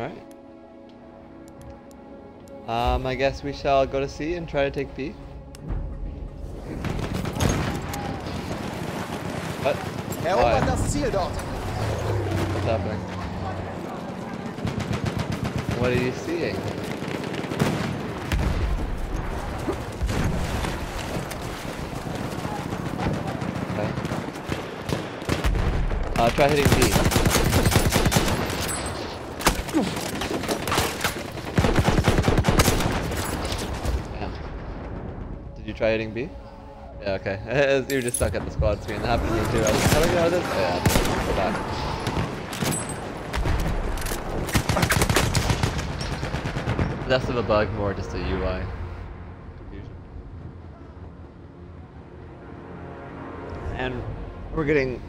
Alright. Um, I guess we shall go to C and try to take B. What? Erobert Why? das Ziel dort. What's happening? What are you seeing? Okay. Uh, try hitting B. Damn. Did you try hitting B? Yeah, okay. you were just stuck at the squad screen. That happened to me too. I was like, how do I get out of this? Oh, yeah, go back. Less of a bug, more just a UI confusion. And we're getting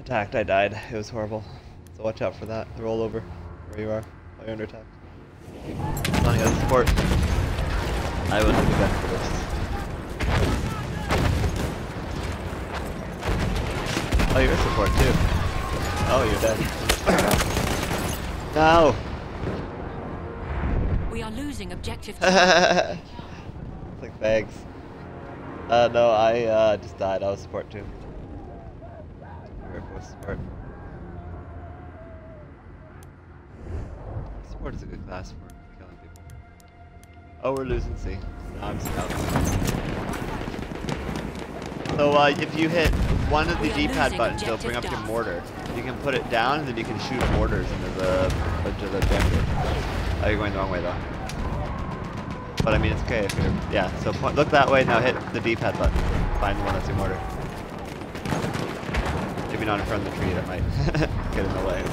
attacked. I died. It was horrible. So watch out for that. The rollover where you are while you're under attack. Running out of support. I would have been for this. Oh, you're support too. Oh, you're dead. no! We are losing objective. like bags. Uh, no, I uh, just died. I was support too. Was support. Support is a good class for killing people. Oh, we're losing C. Now I'm scout. So uh, if you hit one of the D-pad buttons, it'll bring up your mortar. You can put it down, and then you can shoot mortars into the into the objective. Oh, you're going the wrong way though. But I mean, it's okay if you're yeah. So point, look that way. Now hit the D-pad button. Find the one that's your mortar. Maybe not in front of the tree. That might get in the way.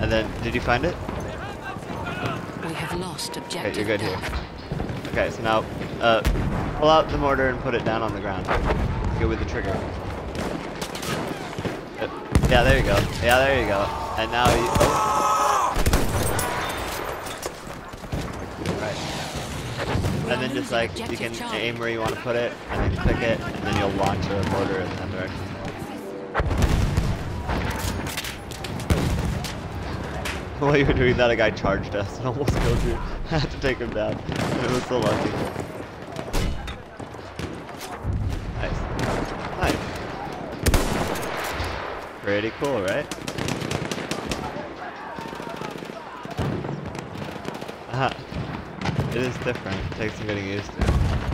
And then, did you find it? We have lost objective. Okay, you're good here. Okay, so now uh, pull out the mortar and put it down on the ground. Go with the trigger. Yeah, there you go. Yeah, there you go. And now you. Oh. Right. And then just like you can aim where you want to put it, and then click it, and then you'll launch a mortar in that direction. While you were doing that, a guy charged us and almost killed you. I had to take him down. It was so lucky. Nice. Nice. Pretty cool, right? Uh-huh. It is different. It takes some getting used to.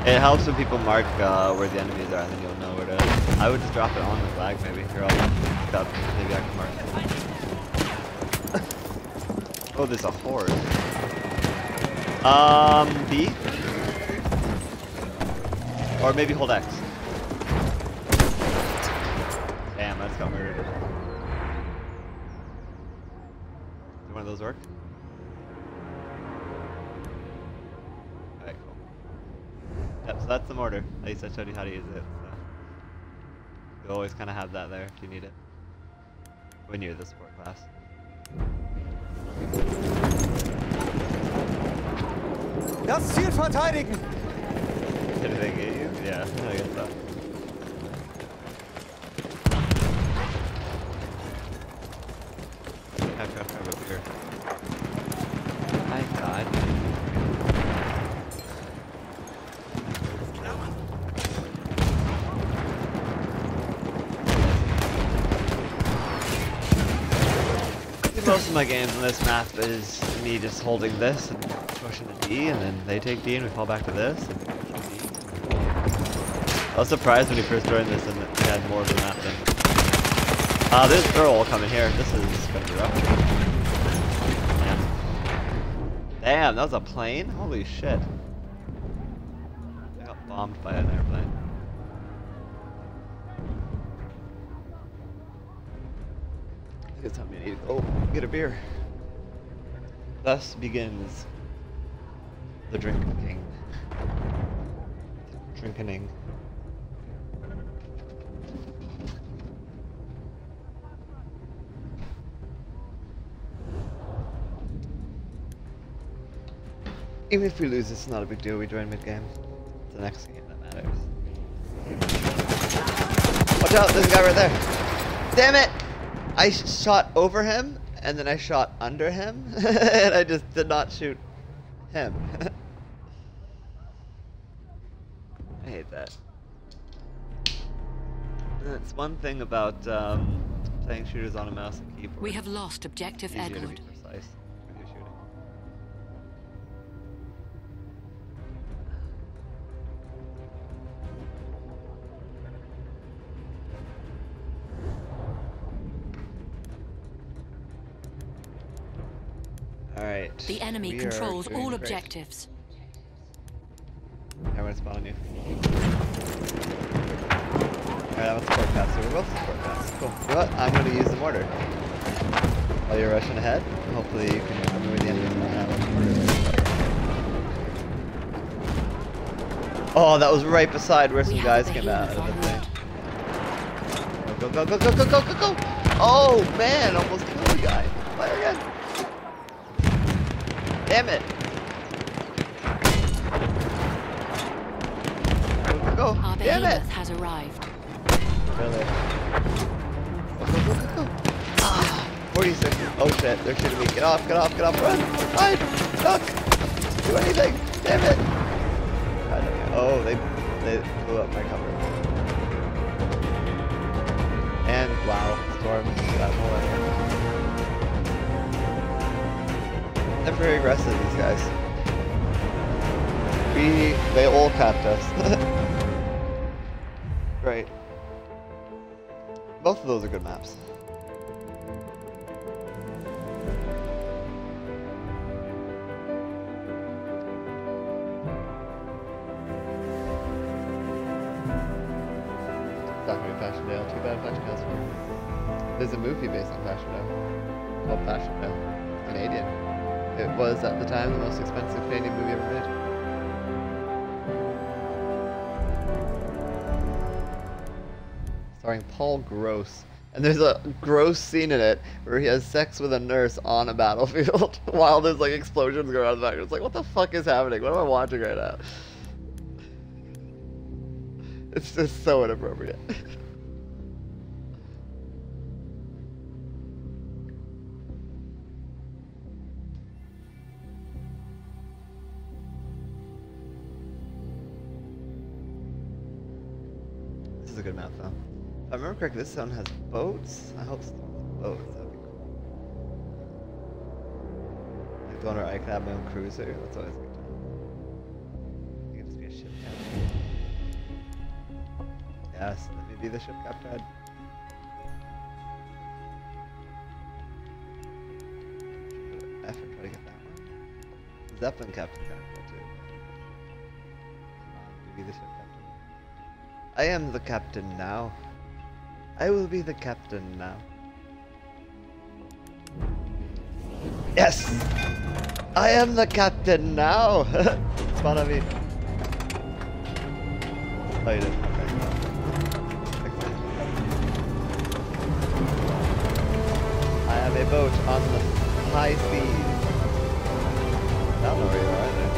It helps when people mark uh, where the enemies are, and then you'll know where to. I would just drop it on the flag, maybe. Here, I'll up. Maybe I can mark it. Oh, there's a horde. Um, B? Or maybe hold X. least I showed you how to use it. So. You always kind of have that there if you need it. When you're the sport class. Das Ziel verteidigen. Did they get you? Yeah, I guess so. I've got kind of up here. My god. Most of my games on this map is me just holding this and pushing the D, and then they take D, and we fall back to this. I was surprised when we first joined this, and we had more of the map than. Ah, uh, there's Earl coming here. This is gonna be rough. Damn. Damn, that was a plane. Holy shit. Thus begins the drinking. Drinking. Even if we lose, it's not a big deal. We join mid game. It's the next game that matters. Watch out! There's a guy right there. Damn it! I shot over him, and then I shot under him, and I just did not shoot him. I hate that. That's one thing about um, playing shooters on a mouse and keyboard. We have lost objective Edward. Right. The enemy we controls all great. objectives. I'm gonna spawn on you. Alright, support pass, so we're both support pass. Cool. You know what? I'm gonna use the mortar. While you're rushing ahead, hopefully you can remember the enemies are at with the mortar. Oh, that was right beside where some have guys came out of the thing. Go, go, go, go, go, go, go, go! Oh, man! Almost killed the guy. Fire again! Damn it! Go, go, go! Our Damn it! behemoth has arrived. Really? Go, go, go, go, go. Ah, 46. Oh shit, they're shooting me. Get off, get off, get off, run! Hide! Duck! Do anything! Damn it! I don't. Oh, they, they blew up my cover. And, wow, Storm got more. They're very aggressive, these guys. We, they all capped us. Great. Both of those are good maps. Talking about Passchendaele, too bad Passchendaele's free. There's a movie based on Passchendaele called Passchendaele. Canadian. It was at the time the most expensive Canadian movie ever made. starring Paul Gross. And there's a gross scene in it where he has sex with a nurse on a battlefield while there's like explosions going on in the background. It's like, what the fuck is happening? What am I watching right now? It's just so inappropriate. I correctly, this one has boats. I hope it's boats. That'd be cool. Like where I could have my own cruiser. That's always good. You can just be a ship captain. Yes, let me be the ship captain. F and try to get that one. Zeppelin captain kind of cool too. Come on, let me be the ship captain. I am the captain now. I will be the captain now. Yes! I am the captain now! Spawn on me. Oh, you didn't. I have a boat on the high seas. I don't know where you are either.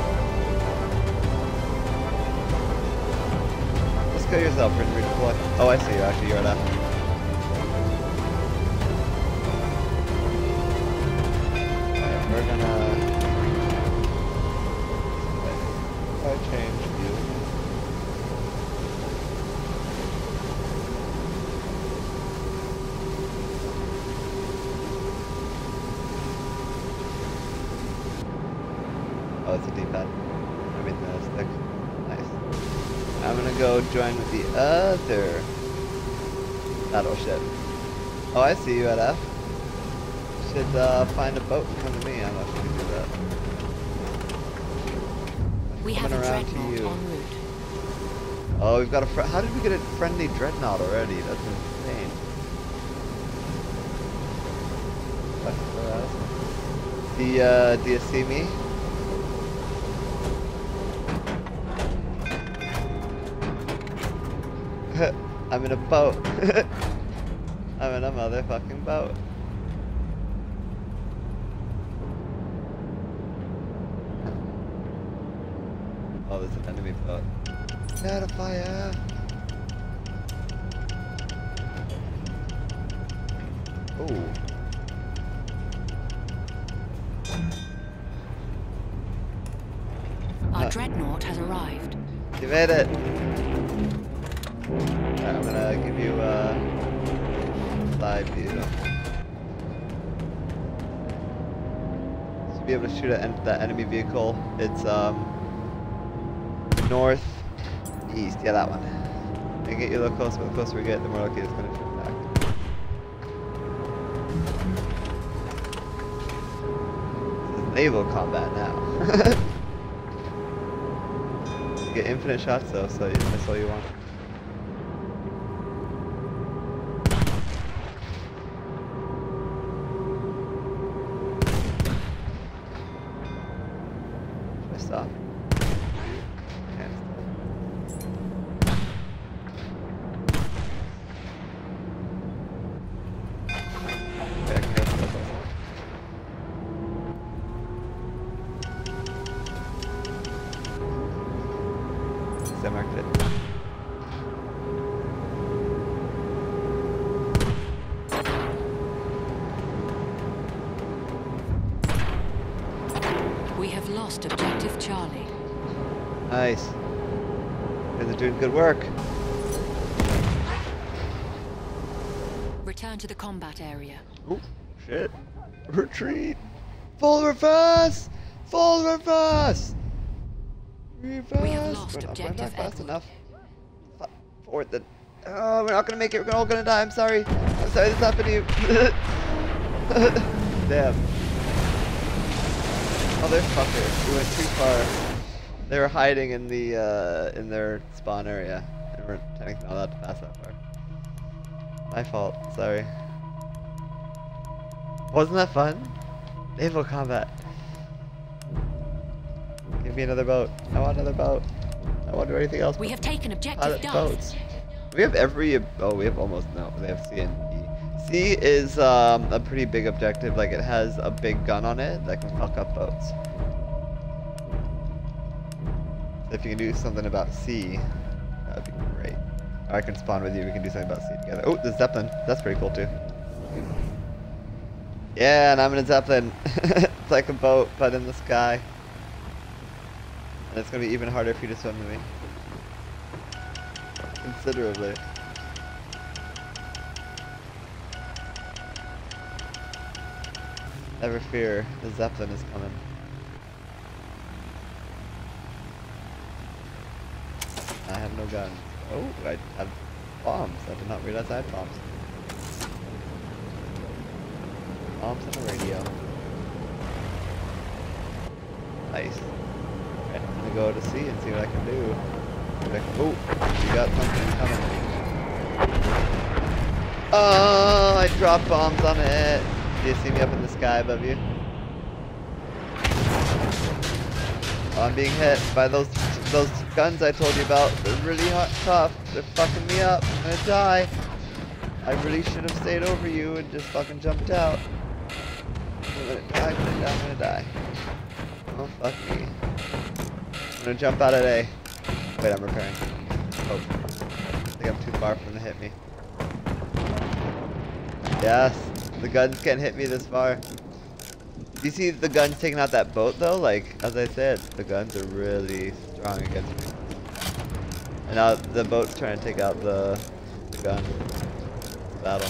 Just kill yourself redeploy. Oh, I see you actually. You're left. We're gonna. I change view. Oh, it's a D-pad. I mean the stick. Nice. I'm gonna go join with the other battleship. Oh, I see you at F. Should uh, find a boat and come to me. I'm not we can do that. We have a around to you. Oh, we've got a friend. How did we get a friendly dreadnought already? That's insane. That's so awesome. The, uh, do you see me? I'm in a boat. I'm in a motherfucking boat. Enemy part. Not a fire. Oh. Our dreadnought has arrived. You made it. Right, I'm gonna give you uh, a live view. So you'll be able to shoot at that enemy vehicle. It's um north east. Yeah, that one. I get you a little closer, but the closer we get, the more likely it's gonna shoot back. This is naval combat now. you get infinite shots though, so that's all you want. Oh, shit. Retreat. Full reverse. Full reverse. Reverse. We have lost we're not, we're not fast enough. Forward then. Oh, we're not gonna make it. We're all gonna die. I'm sorry. I'm sorry this happened to you. Damn. Motherfucker. We went too far. They were hiding in the uh, in their spawn area. They weren't technically not allowed to pass that far. My fault. Sorry. Wasn't that fun? Naval combat. Give me another boat. I want another boat. I want to do anything else. We have taken objective boats. We have every. Oh, we have almost no. They have C and E. C is um, a pretty big objective. Like it has a big gun on it that can fuck up boats. So if you can do something about C, that would be great. Or I can spawn with you. We can do something about C together. Oh, the Zeppelin. That's pretty cool too. Yeah, and I'm in a Zeppelin. it's like a boat, but in the sky. And it's gonna be even harder for you to swim than me. Considerably. Never fear, the Zeppelin is coming. I have no guns. Oh, I have bombs. I did not realize I had bombs. Bombs and a radio. Nice. I'm gonna go to sea and see what I can do. Like, oh, you got something coming. Oh, I dropped bombs on it. Do you see me up in the sky above you? Oh, I'm being hit by those those guns I told you about. They're really hot, tough. They're fucking me up. I'm gonna die. I really should have stayed over you and just fucking jumped out. I'm gonna die. I'm gonna die. I'm gonna die. Oh fuck me. I'm gonna jump out of A. Wait, I'm repairing. Oh, I think I'm too far them to hit me. Yes, the guns can't hit me this far. You see the guns taking out that boat though? Like, as I said, the guns are really strong against me. And now the boat's trying to take out the, the gun. Battle.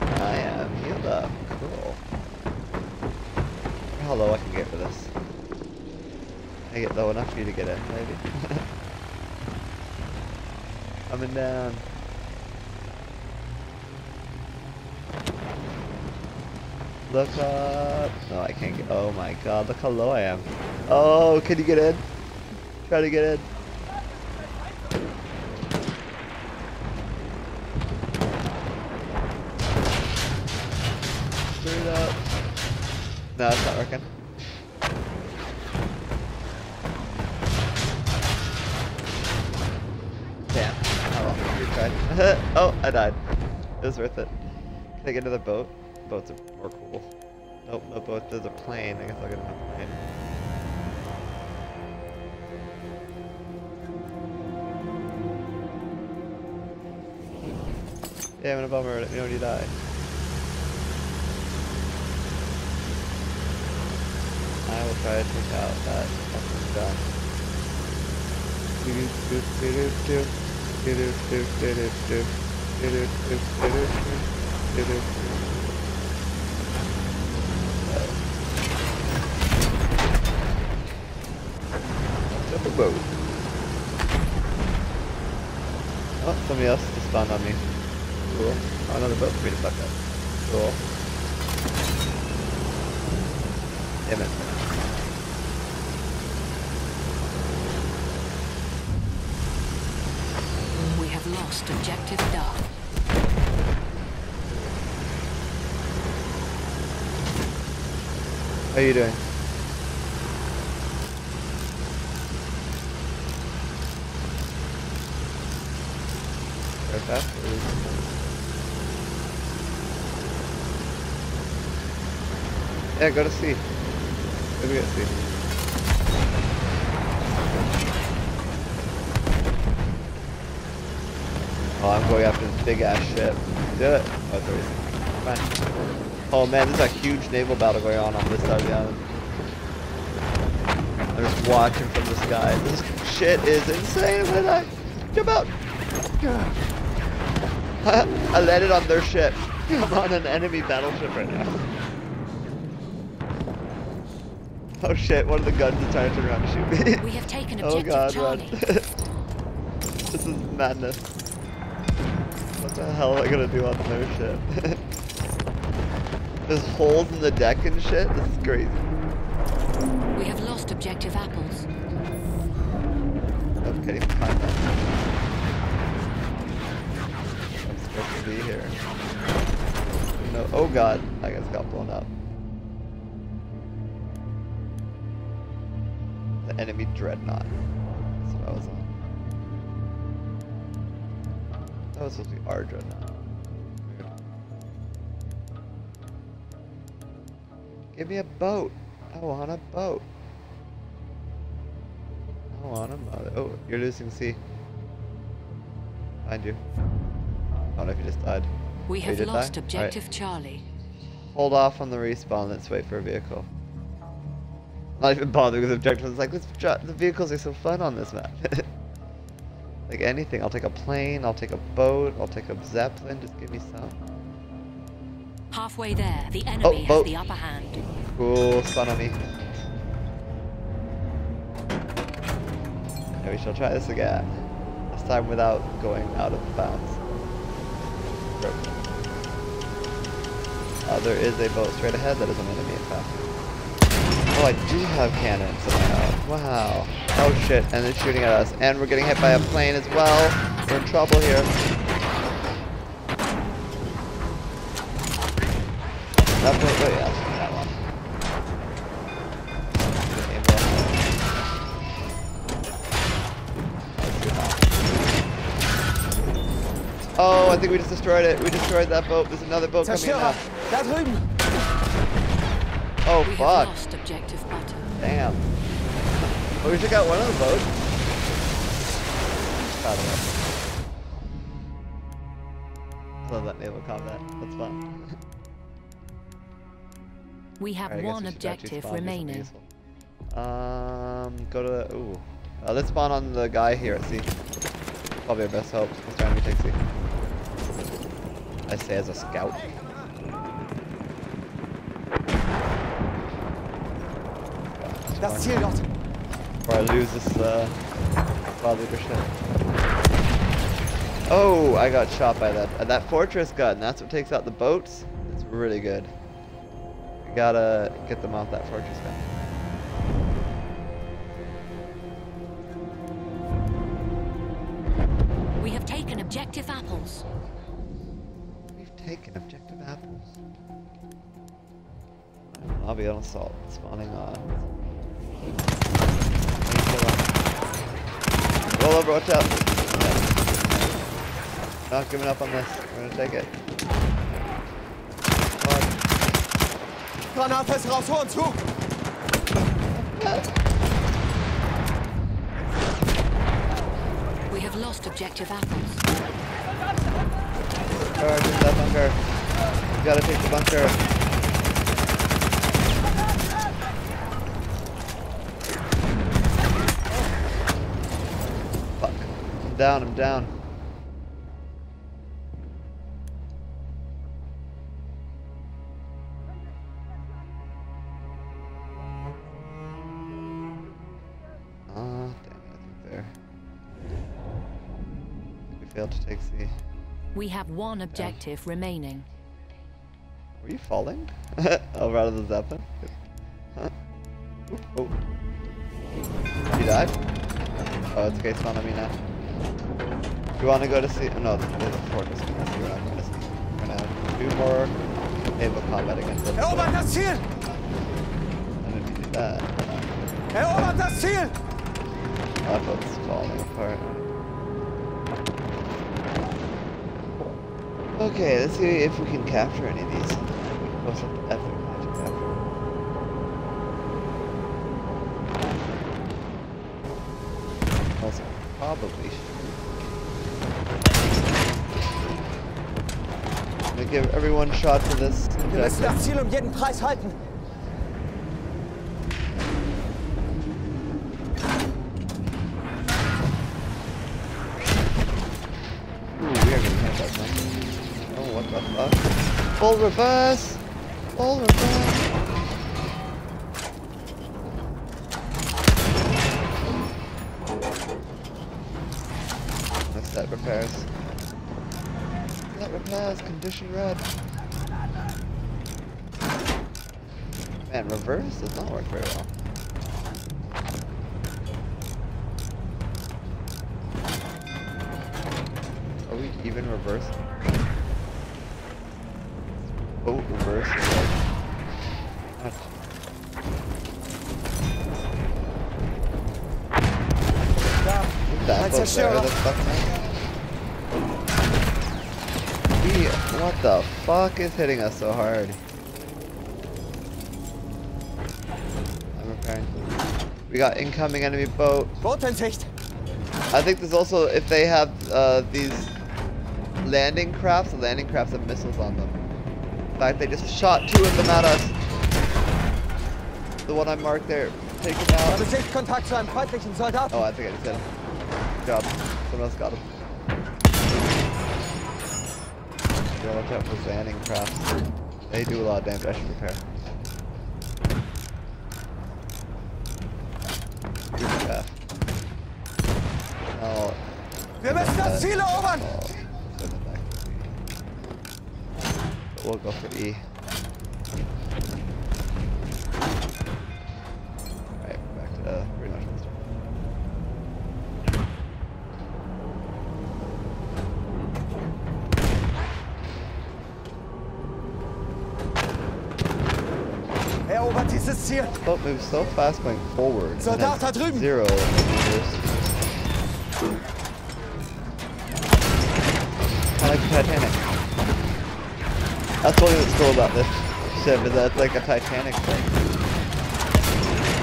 I am healed up. Cool. How low I can get for this. I get low enough for you to get in, maybe. Coming down. Um, look up. No, I can't get. Oh my god, look how low I am. Oh, can you get in? Try to get in. Worth it. Can I get another boat? Boats are more cool. Nope, no boat. There's a plane. I guess I'll get another plane. Yeah, I'm in a bummer. Know when you die. I will try to take out that fucking gun. Jump a boat. Oh, somebody else just spawned on me. Cool. Oh, another boat for me to fuck up. Cool. Damn it. We have lost objective. How you doing? Yeah, go to C. Go to get C. Oh, I'm going after this big ass ship. Do it. Oh, it's already Fine. Oh man, there's a huge naval battle going on on this side of the island. I'm just watching from the sky. This shit is insane. When I jump out, I, landed on their ship. I'm on an enemy battleship right now. Oh shit! One of the guns is trying to turn around and shoot me. We have taken oh objective god, run! Charlie. this is madness. What the hell am I gonna do on their ship? There's holes in the deck and shit. This is crazy. We have lost objective Apples. Can't even find that. I'm supposed to be here. No. Oh god, I guess got blown up. The enemy dreadnought. That's what I was on. That was supposed to be. Weird. Give me a boat. I want a boat. I want a mother. Oh, you're losing C. Find you. I don't know if you just died. We have die? lost Alright. objective Charlie. Hold off on the respawn. Let's wait for a vehicle. I'm Not even bothering with objectives. It's like let's dri- the vehicles are so fun on this map. like anything. I'll take a plane. I'll take a boat. I'll take a zeppelin. Just give me some. Halfway there, the enemy oh. has the upper hand. Cool. Spawn on me. Yeah, we shall try this again. This time without going out of bounds. Broken. Uh, there is a boat straight ahead that is an enemy in fact. Oh, I do have cannons of my own. Wow. Oh shit, and it's shooting at us. And we're getting hit by a plane as well. We're in trouble here. That plane, oh yeah, that one. Oh, I think we just destroyed it. We destroyed that boat. There's another boat coming in Zerstörer! now. Da! Oh, fuck. lost objective Butter. Damn. Well, we took out one of the boats. Proud of us. Love that naval combat. That's fun. We have Alright, I guess one we objective spawn, do something remaining. Um, go to ooh. Uh, let's spawn on the guy here at C. Probably our best hope. Let's try and take C. I say as a scout. Das Ziel dort! Before I lose this uh, cloud leadership. Oh, I got shot by that uh, that fortress gun. That's what takes out the boats. It's really good. We gotta get them off that fortress gun. We have taken objective Apples. We've taken objective apples. Lobby on assault. Spawning on. Roll over, watch out. Not giving up on this. We're gonna take it. Come on. Granate ist raus, Horn zu! We have lost objective Apples. Alright, get that bunker. You gotta take the bunker. Down, I'm down. Ah, damn it, I think there. We failed to take C. We have one objective remaining. Were you falling? oh, out of the Zeppelin? Huh? Oh. You died? Oh, it's okay, spawn on me now. You want to go to see? No, there's a fortress. We're not going to see. We're gonna do more naval combat against them. Erobert das Ziel! And if you do that, Erobert das Ziel! that's what's falling apart. Okay, let's see if we can capture any of these. Most epic magic everyone shots of this. Wir müssen objective. das Ziel um jeden Preis halten. Ooh, we are gonna hit that thing. Oh, what the fuck? Full reverse! Full reverse! Condition red. Man, reverse does not work very well. Are we even reverse? The fuck is hitting us so hard? I'm repairing. We got incoming enemy boat. Boot in Sicht. I think there's also, if they have uh, these landing crafts, the landing crafts have missiles on them. In fact, they just shot two of them at us. The one I marked there, take him Ich out. habe Sichtkontakt zu einem feindlichen Soldaten. Oh, I think I just hit him. Good job. Someone else got him. Yeah, watch out for landing crafts. They do a lot of damage. I should repair. Good craft. Oh. Wir müssen das Ziel erobern. Oh, send it back to B. But we'll go for E. Alright, back to uh, pretty much this Erobert dieses Ziel. Boat moves so fast going forward. Soldat da drüben. Zero. I like the Titanic. That's one that's cool about this ship is that it's like a Titanic thing.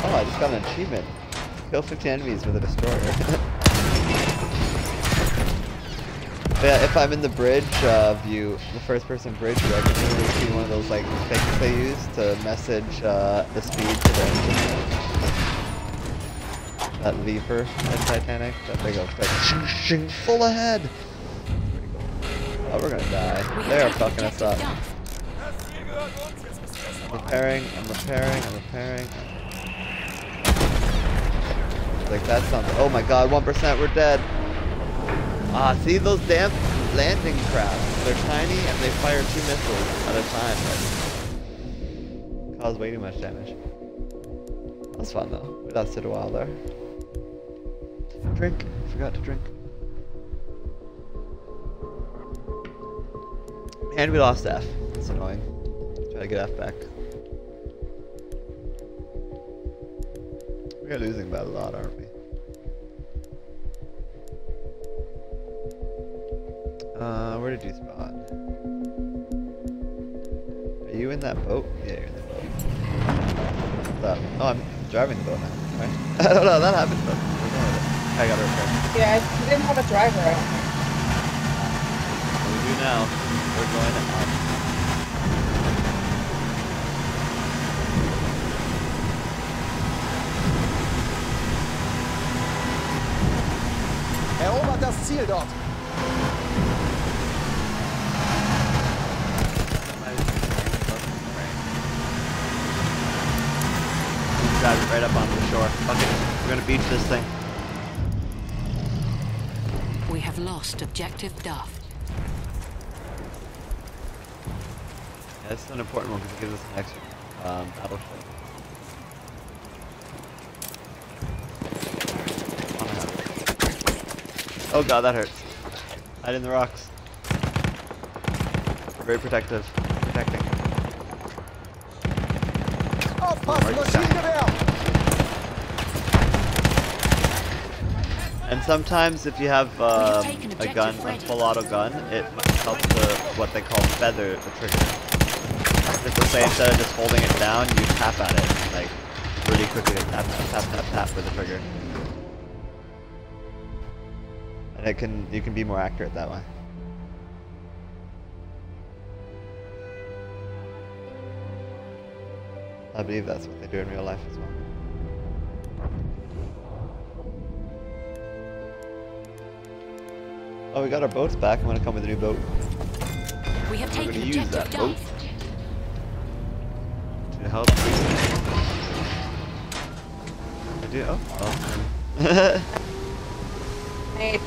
Oh, I just got an achievement. Kill 50 enemies with a destroyer. yeah, if I'm in the bridge uh, view, the first person bridge view, I can literally see one of those like things they use to message uh, the speed to the engine. That lever in Titanic, that big old like shing, shing, full ahead. Cool. Oh, we're gonna die. They are fucking us up. Duff. Repairing, I'm repairing, I'm repairing. Like that's sounds. Oh my god, 1%, we're dead. Ah, see those damn landing crafts? They're tiny and they fire two missiles at a time. Like, cause way too much damage. That's fun though. We lasted a while there. Drink. Forgot to drink. And we lost F. That's annoying. Try to get F back. We're losing by a lot, aren't we? Uh, where did you spawn? Are you in that boat? Yeah, you're in the boat. What's up? Oh, I'm driving the boat now. Right? I don't know, that happened, but we're going with it. I gotta repair. Yeah, you didn't have a driver. I don't think. What we do now? We're going up. Erobert das Ziel dort. Drive it right up onto the shore. Fuck it. We're gonna beach this thing. We have lost objective Duff. Yeah, this is an important one because it gives us an extra um, battleship. Oh god, that hurts. Hide in the rocks. Very protective. Protecting. Aufpassen, Right. Maschinengewehr! And sometimes if you have um, a gun, a Freddy. full auto gun, it helps to what they call feather the trigger. To say instead of just holding it down, you tap at it, like really quickly tap tap tap tap tap with the trigger. And it can you can be more accurate that way. I believe that's what they do in real life as well. Oh, we got our boats back. I'm gonna come with a new boat We have We're taken gonna use that boat. To help. I do. Oh. oh. Hey,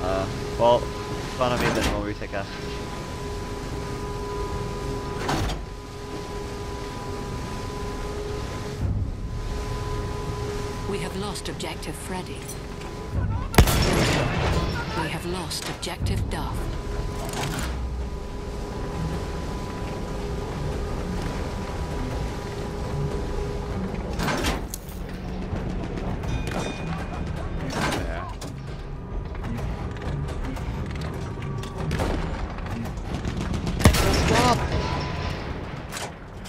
uh, well, fun on me then while we take after. We have lost objective Freddy. Have lost objective Duff.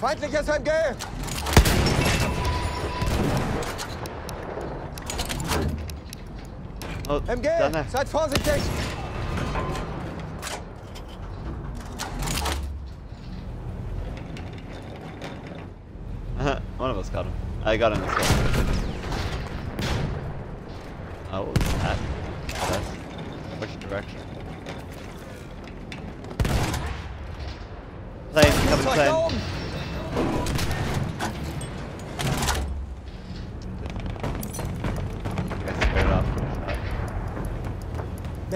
Feindliches MG! MG! there. Seid vorsichtig! One of us got him. I got him this one. Oh, what was that? That's which direction? Plane, coming plane.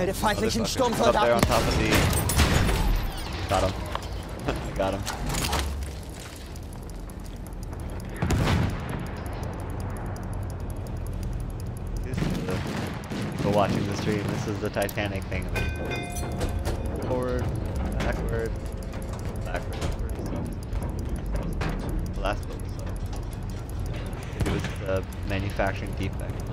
Melde feindlichen Motherfucker. He's up there on Sturmsoldaten! top of the. Got him. I got him. This is the people watching the stream. This is the Titanic thing. that you go Forward, backward, backward, upward. So last book. So it was the manufacturing defect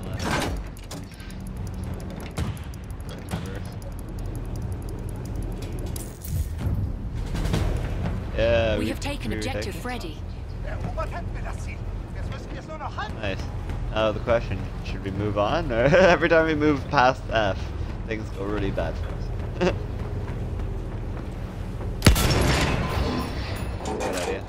nur noch halten. Nice. Now the question, should we move on? Or every time we move past F, things go really bad for us. Good idea.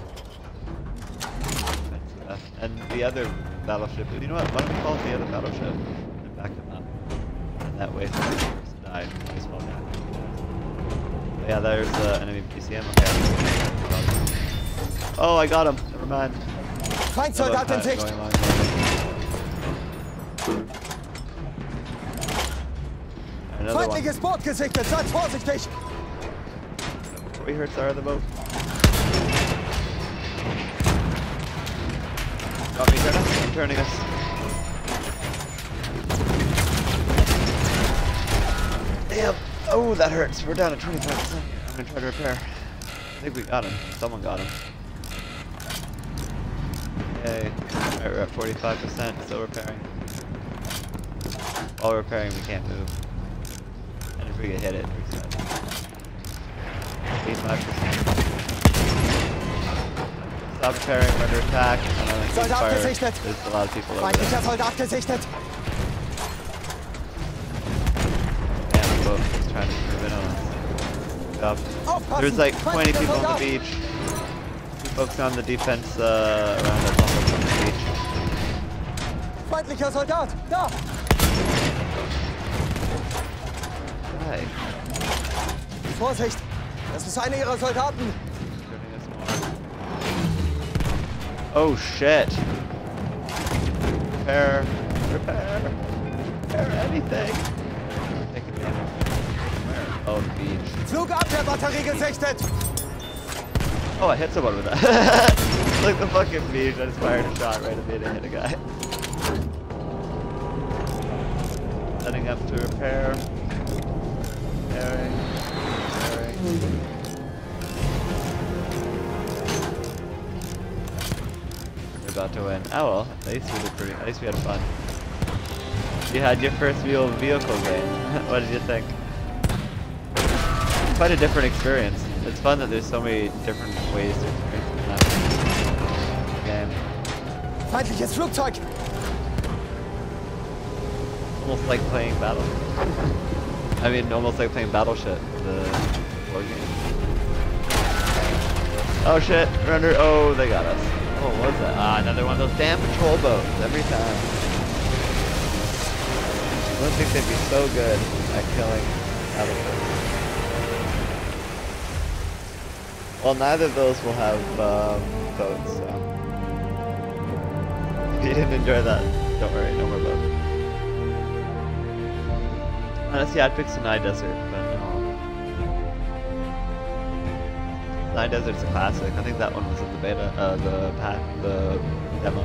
And the other battleship, you know what, why don't we call it the other battleship? And back them up. And that way, if the person died, we just fall down. Yeah, there's uh, enemy PCM. Okay. Oh, I got him. Never mind. Feindsoldat in Sicht! Going along. Another one. Feindliches Boot gesichtet! Seid vorsichtig! We heard our other boat. Got me turn us? I'm turning us. Yep. Oh, that hurts. We're down at 25%. I'm gonna try to repair. I think we got him. Someone got him. Yay. Alright, we're at 45%. Still repairing. While repairing, we can't move. And if we get hit, it resets. 85%. Stop repairing, we're under attack. I don't we Soldat fire. gesichtet. There's a lot of people over Feindlicher there. Soldat gesichtet! Yeah, the boat is trying to move in on us. Up. Aufpassen! There's like 20 people on the beach. Folks on the defense uh, around us, one folks on the beach. Feindlicher Soldat! Da! Hi. Vorsicht! Das ist einer ihrer Soldaten! Turning us more. Oh shit. Repair. Repair. Repair anything. Taking damage. Where? Oh, the beach. Flugabwehrbatterie gesichtet! Oh, I hit someone with that. like the fucking beach. I just fired a shot right at me to hit a guy. Setting up to repair. Repairing. Repairing. We're about to win. Oh well, at least we did pretty. At least we had fun. You had your first real vehicle game. what did you think? Quite a different experience. It's fun that there's so many different ways to experience the map. game. Feindliches Flugzeug! Almost like playing Battle. I mean, almost like playing Battleship, the war game. Oh shit, render. Oh, they got us. Oh, what was that? Ah, another one of those damn patrol boats every time. I don't think they'd be so good at killing battleships. Well, neither of those will have um, boats, so. If you didn't enjoy that, don't worry, no more boats. Honestly, I'd pick Sinai Desert, but no. Sinai Desert's a classic. I think that one was in the beta, uh, the pack, the demo.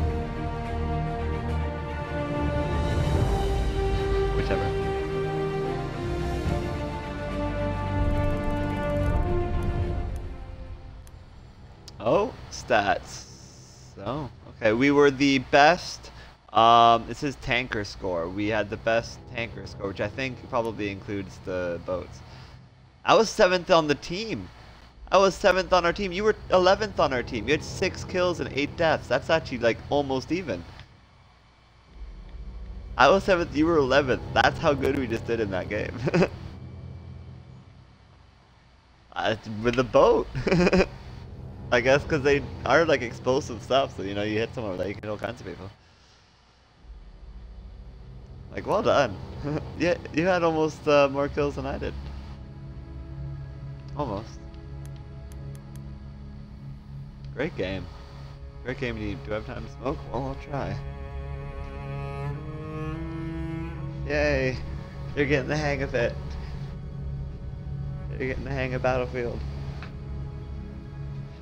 Whichever. Oh, stats. So, okay, we were the best. Um, says tanker score. We had the best tanker score, which I think probably includes the boats. I was seventh on the team. I was seventh on our team. You were eleventh on our team. You had six kills and eight deaths. That's actually like almost even. I was seventh. You were eleventh. That's how good we just did in that game. with the boat. I guess because they are like explosive stuff, so you know you hit someone with that, you all kinds of people. Like, well done. yeah, you had almost uh, more kills than I did. Almost. Great game. Great game. Do you do I have time to smoke? Well, I'll try. Yay! You're getting the hang of it. You're getting the hang of Battlefield.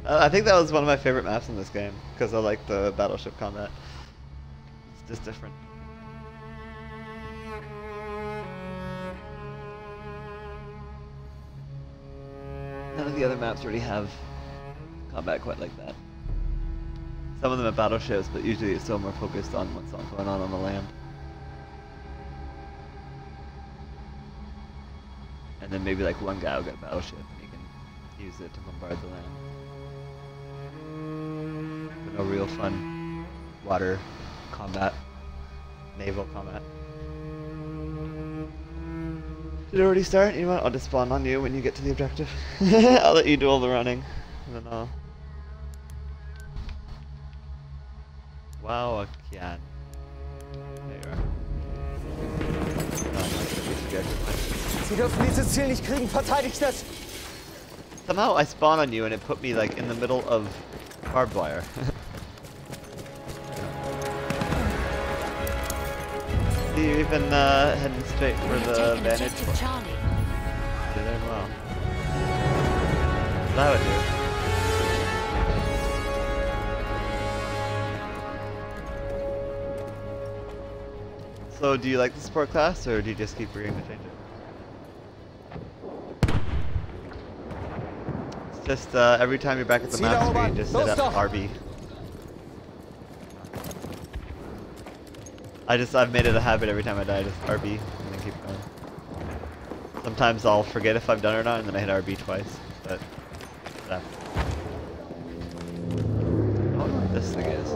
Uh, I think that was one of my favorite maps in this game because I like the battleship combat. It's just different. None of the other maps really have combat quite like that. Some of them have battleships, but usually it's still more focused on what's going on on the land. And then maybe like one guy will get a battleship and he can use it to bombard the land. But no real fun water combat, naval combat. Did it already start? You know what? I'll just spawn on you when you get to the objective. I'll let you do all the running. And then I'll... Wow, Kian. There you are. My goodness, objective. Sie dürfen dieses Ziel nicht kriegen, verteidigt es! Somehow I spawn on you and it put me like in the middle of barbed wire. You're even uh, heading straight for the vantage point. Charlie. You're doing well. That would do. So, do you like the sport class, or do you just keep forgetting to change it? It's just uh, every time you're back at the Ziele map screen, just hit up doch. RB. I just I've made it a habit every time I die, just RB and then keep going. Sometimes I'll forget if I've done it or not, and then I hit RB twice. But that. I wonder what this thing is.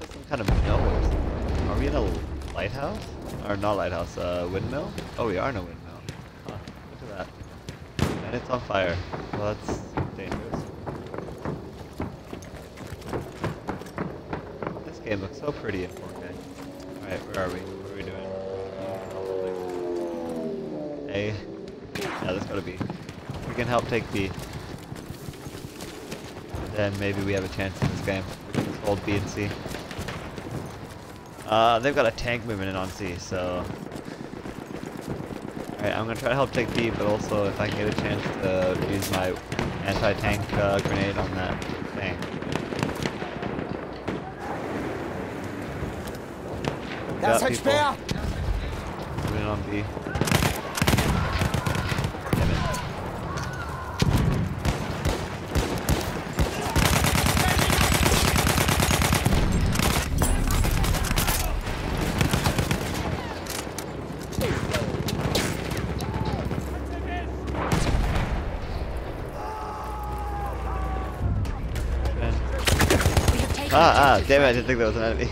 It's some kind of mill or. Are we in a lighthouse? Or not lighthouse, uh, windmill? Oh, we are in a windmill. Huh, look at that. And it's on fire. Well, that's 30th. Okay. Alright, where are we? What are we doing? A. Yeah, that's got to be. We can help take B. Then maybe we have a chance in this game. We can hold B and C. Uh, they've got a tank moving in on C, so... Alright, I'm gonna try to help take B, but also if I can get a chance to use my anti-tank uh, grenade on that tank. Da ist Got ein people moving on B. Damn it. And- We have taken Ah, ah, damn it, I didn't think that was an enemy.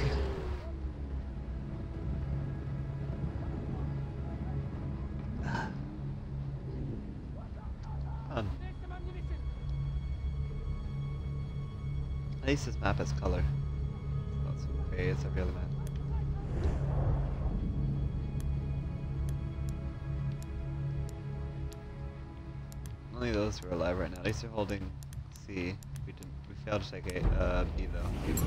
Those who are alive right now. At least they're holding C. We didn't. We failed to take A, uh, B though. B was the.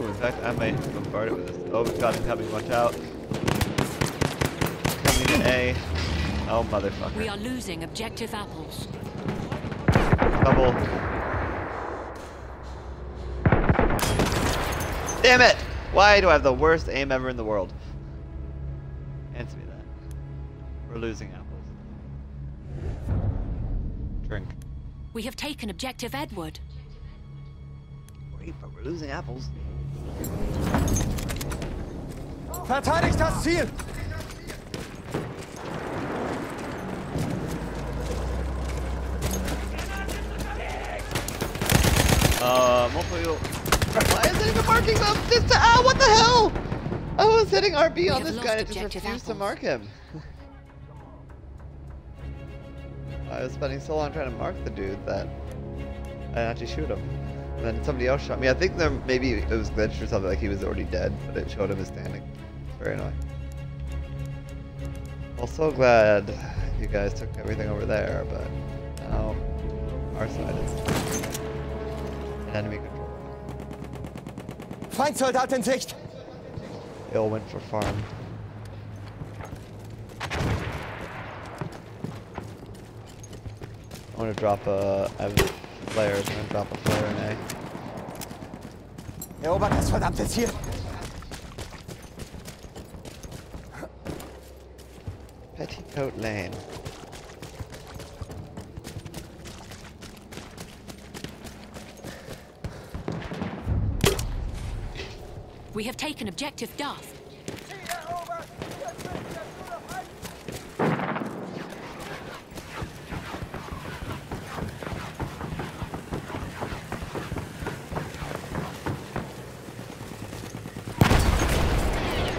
Ooh, in fact, I might bombard it with this. Oh, got him coming. Watch out. Coming in A. Oh, motherfucker. We are losing objective apples. Double. Damn it! Why do I have the worst aim ever in the world? Answer me that. We're losing apples. Drink. We have taken objective Edward. Wait, but we're losing apples. Verteidigt das Ziel! Uh, multiple. Why is it even marking them? This ah, what the hell? Oh, I was hitting RB on this guy and it just objective refused to mark him. I was spending so long trying to mark the dude that I didn't actually shoot him. And then somebody else shot me. I think there maybe it was glitched or something, like he was already dead, but it showed him as standing. It's very annoying. Well, so glad you guys took everything over there, but now our side is in enemy control. Feindsoldat in Sicht! They all went for farm. I want to drop a. I have flares. I'm gonna drop a flare in A. Erobert das verdammte Ziel! Petticoat Lane. We have taken objective Duff.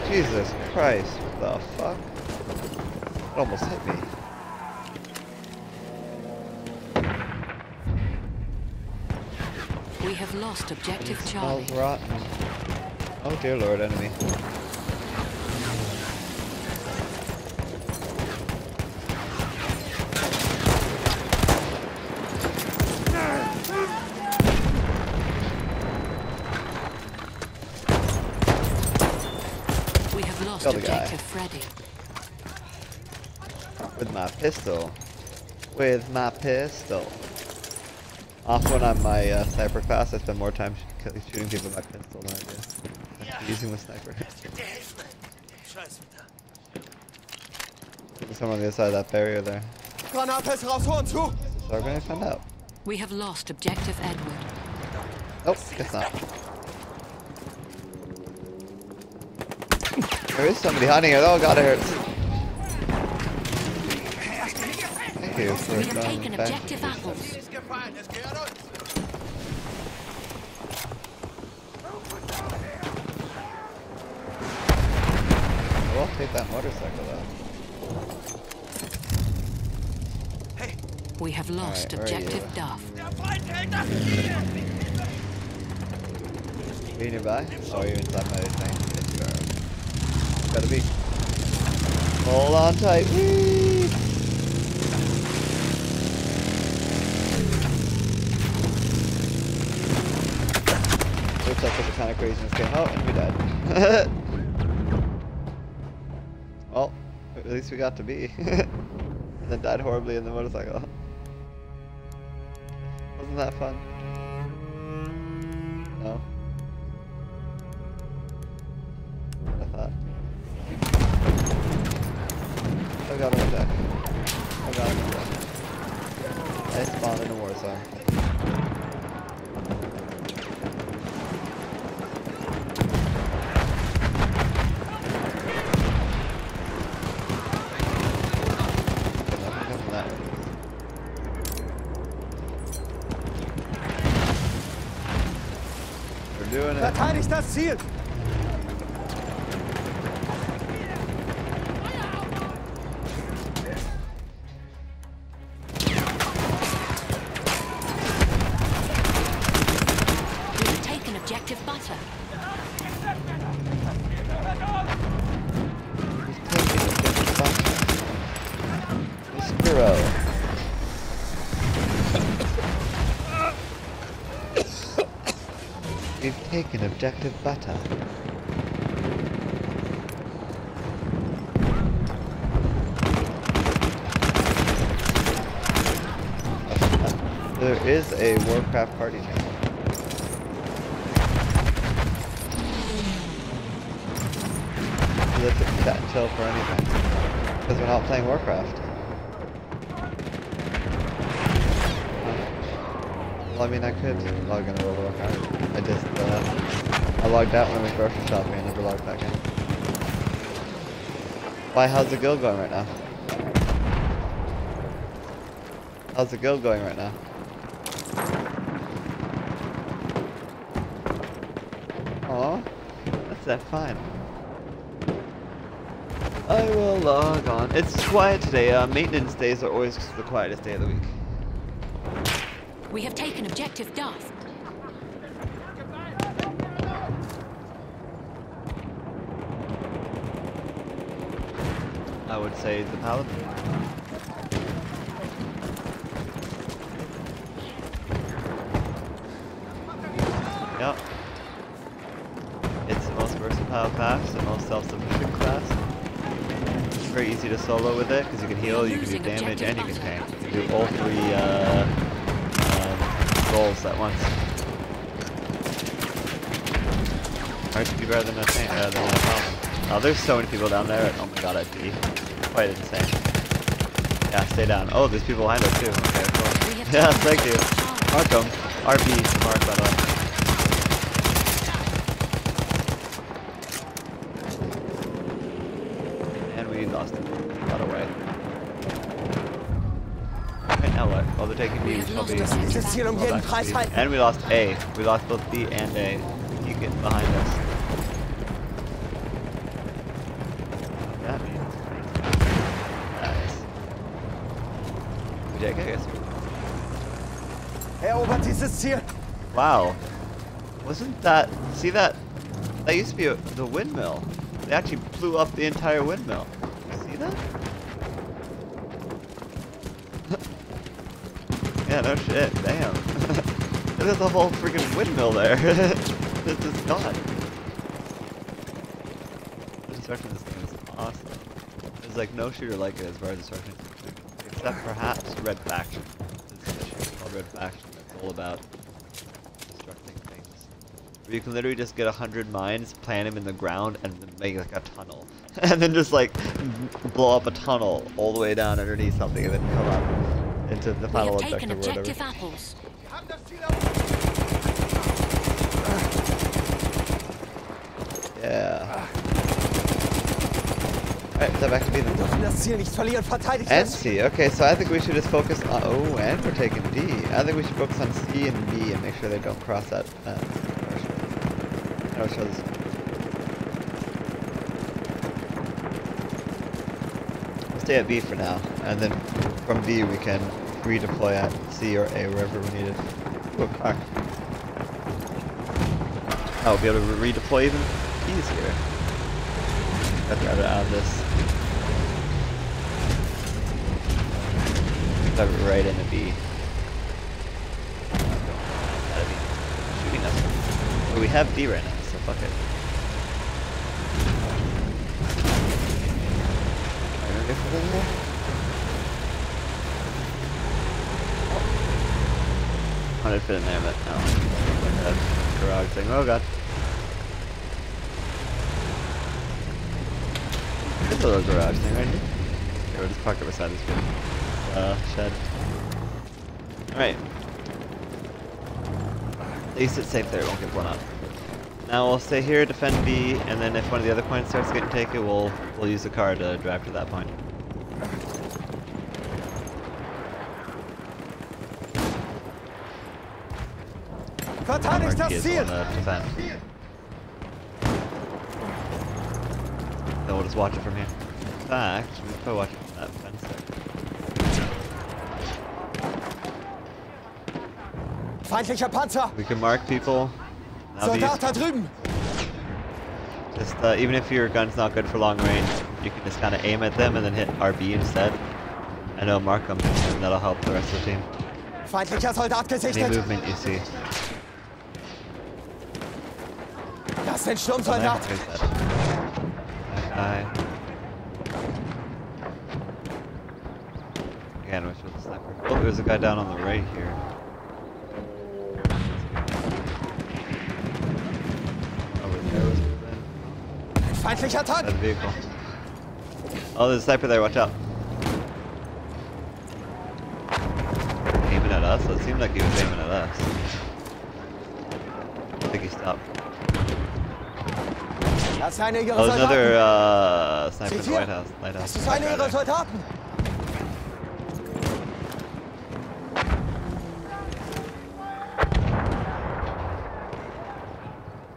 Jesus Christ! What the fuck? It almost hit me. We have lost objective Charlie. rotten. Oh dear lord, enemy. We have lost Kill the guy. objective Freddy. With my pistol. With my pistol. Often when I'm my uh, sniper class, I spend more time sh shooting people with my pistol than I do using the sniper. There's someone on the other side of that barrier there. Granate ist raus, Horn! So we're gonna find out. We have lost objective Edward. Nope, guess not. There is somebody hiding here. Oh god, it hurts. Thank you for We have taken objective apples. Ist gefallen, es gehört uns. We'll that motorcycle though. Hey, We have lost Alright, where are objective? Duff. Der Feind hält das Ziel! Are you nearby? Oh, you're inside my thing. Yes, you. Gotta be. Hold on tight. Whee! Looks like it's kind of crazy in this game. Oh, and we died. at least we got to be. and then died horribly in the motorcycle. Wasn't that fun? Verteidigt das objective butter. There is a Warcraft party channel. Let's chat chill for anything. Because we're not playing Warcraft. Well, I mean, I could log into World of Warcraft. I just, uh, I logged out when I went grocery shopping and never logged back in. Why, how's the guild going right now? How's the guild going right now? Aw, that's that fine. I will log on. It's quiet today. Uh, maintenance days are always the quietest day of the week. We have taken objective Duff. I say the paladin. Yep. It's the most versatile class, the most self-sufficient class. It's very easy to solo with it because you can heal, you can do damage, and you can tank. You can do all three uh, um, roles at once. Hard to be better than a tank, uh, than a paladin. Oh, there's so many people down there. Oh my god, I'd be quite insane. Yeah, stay down. Oh, there's people behind us too. Okay, cool. Yeah, taken thank you. objective Mark 'em. RP, Mark, by the way. And we lost him. He got away. Okay, now what? Well, they're taking We B, have which will lost be... objective Dieses Ziel well, jeden back to Preis B. halten. And we lost A. We lost both B and A. You get behind us. That means... Nice. We did, I guess. Ziel! Wow. Wasn't that... See that? That used to be a, the windmill. They actually blew up the entire windmill. See that? yeah, no shit. Damn. There's a whole freaking windmill there. it's just gone. The destruction this thing is awesome. There's like no shooter like it as far as destruction is. Except perhaps Red Faction. A shooter called Red Faction all about destructing things. You can literally just get a hundred mines, plant them in the ground, and make like a tunnel. and then just like blow up a tunnel all the way down underneath something and then come up into the final taken objective or whatever. apples. Wir haben das Ziel auf... Yeah. Alright, back to B then. dürfen das Ziel nicht verlieren. Verteidigt And! C. Okay, so I think we should just focus on. Oh, and we're taking D. I think we should focus on C and B and make sure they don't cross that. Uh, threshold. I know it. We'll stay at B for now, and then from B we can redeploy at C or A, wherever we need it. Oh, car. Oh, be able to re- redeploy even easier. I'd rather add this. It right into B. Gotta be shooting us. But we have D right now, so fuck it. I wanted to fit in there, but no. Like that garage thing. Oh god. It's a little garage thing right here. Okay, we'll just park it beside this big uh, shed. Alright. At least it's safe there, it won't get blown up. Now we'll stay here, defend B, and then if one of the other points starts getting taken, we'll we'll use the car to drive to that point. Verteidigt Marquis das the Ziel! one to defend. Then we'll just watch it from here. In fact, we can probably watch it from that fence there. Feindlicher Panzer! We can mark people. Now Soldat da drüben! just uh, even if your gun's not good for long range, you can just kind of aim at them and then hit RB instead. And it'll mark them, and that'll help the rest of the team. Feindlicher Soldat gesichtet. Any movement you see. Das ist ein Oh, Sturmsoldat! That. Again, which was a sniper. Oh, there's a guy down on the right here. Ein feindlicher That vehicle. Oh, there's a sniper there, watch out. Aiming at us? It seemed like he was aiming at us. I think he stopped. Oh, there's another uh, sniper in the? White House. Lighthouse. Das ist einer ihrer. Soldaten!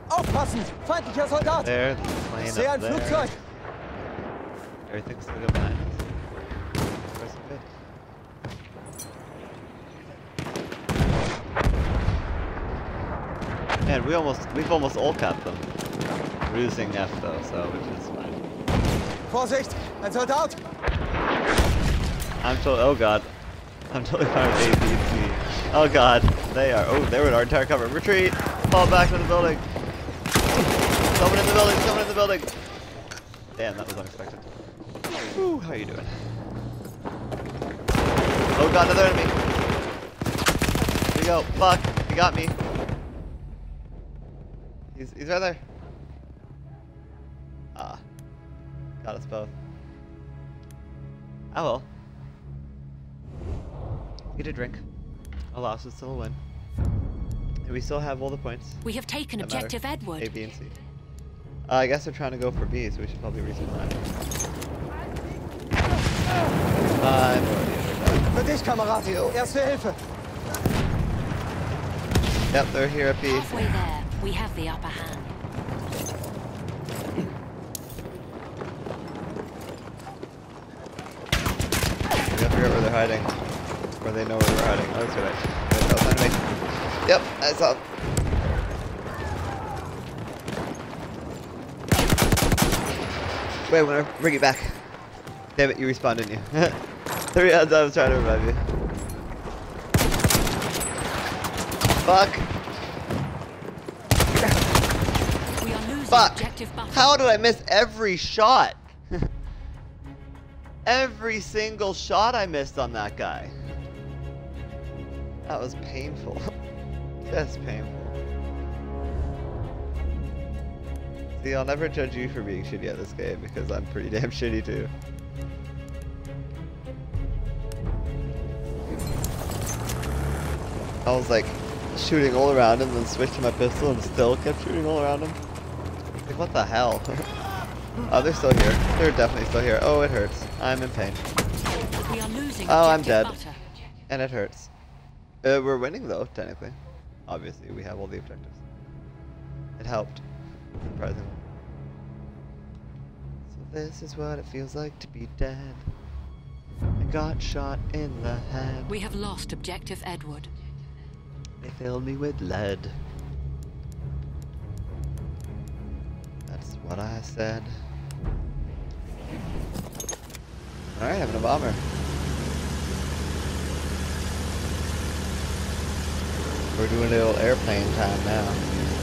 Aufpassen! Feindlicher Soldat! There, the plane up there. Flugzeug! Everything's still behind us. Where's the? Man, we almost, we've almost all capped them. We're using F though, so which is fine. Vorsicht! Ein Soldat! I'm totally, oh god. I'm totally fine with A, B, and C. Oh god, they are, oh, they were our entire cover. Retreat! Fall back to the building! Someone in the building, someone in the building! Damn, that was unexpected. Whew, how are you doing? Oh god, another enemy! Here we go, fuck, he got me. He's, he's right there. Ah, got us both. Oh well. Get a drink. A loss is still a win. And we still have all the points. We have taken that matter. objective Edward. A, B, and C. Uh, I guess they're trying to go for B, so we should probably resume that. Uh, I have no Für dich, Kamerad! Erste Hilfe! they're at. Yep, they're here at B. Halfway there, we have the upper hand. We gotta figure out where they're hiding. Where they know where we're hiding. Oh, that's right. Wait, that was enemy. Yep, I saw. Wait, when gonna bring it back. Damn it, you respawned, didn't you? Three odds I was trying to revive you. Fuck. We are Fuck. How did I miss every shot? every single shot I missed on that guy. That was painful. Just painful. See, I'll never judge you for being shitty at this game because I'm pretty damn shitty too. I was like shooting all around him, then switched to my pistol and still kept shooting all around him. Like, what the hell? oh, they're still here. They're definitely still here. Oh, it hurts. I'm in pain. We are losing Oh, I'm dead. butter. And it hurts. Uh, we're winning though, technically. Obviously, we have all the objectives. It helped, So this is what it feels like to be dead. I got shot in the head. We have lost objective Edward. They filled me with lead. That's what I said. Alright, having a bomber. We're doing a little airplane time now.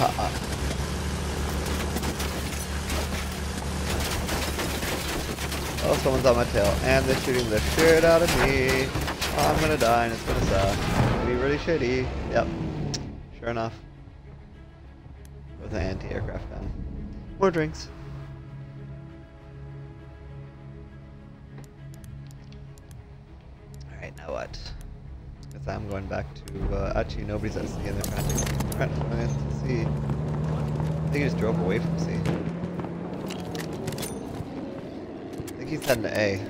Yeehaw. Oh, someone's on my tail. And they're shooting the shit out of me. Oh, I'm gonna die and it's gonna suck. It's gonna be really shitty. Yep. Sure enough. With an anti-aircraft gun. More drinks. Alright, now what? Guess I'm going back to, uh, actually nobody's at they're trying I think he just drove away from sea. I think he's heading to A.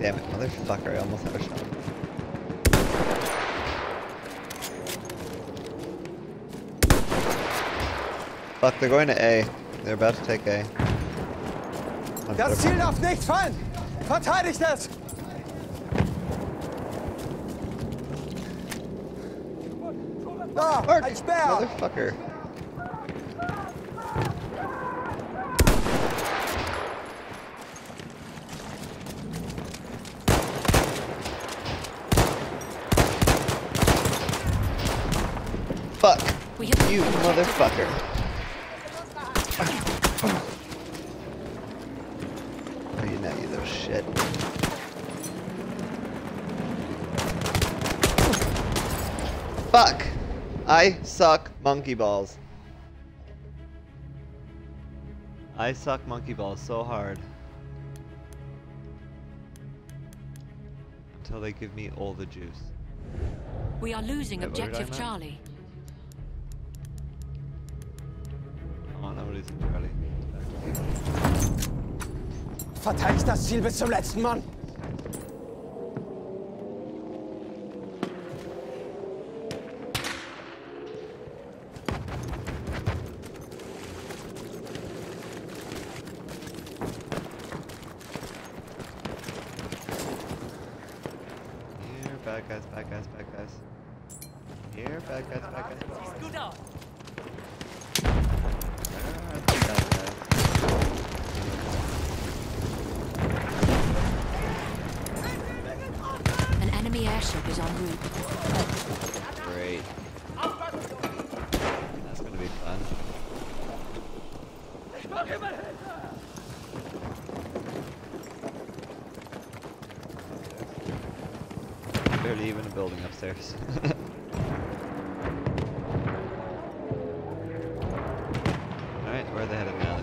Damn it, motherfucker, I almost had a shot. Fuck, they're going to A. They're about to take A. Das Ziel darf nicht fallen! Verteidigt es! Oh, da, Mark, ein Speer! motherfucker. Fuck. We have You motherfucker. Oh, you know you little shit. Fuck. I suck monkey balls. I suck monkey balls so hard. Until they give me all the juice. we are losing Wait, what did I objective? Charlie. Oh, no, we're losing Charlie. Verteidigt das Ziel bis zum letzten Mann! Here, bad guys, bad guys, bad guys. Here, bad guys, bad guys. Where are bad guys? An enemy airship is en route. Great. That's gonna be fun. Barely even a building upstairs. Alright, where are they headed now?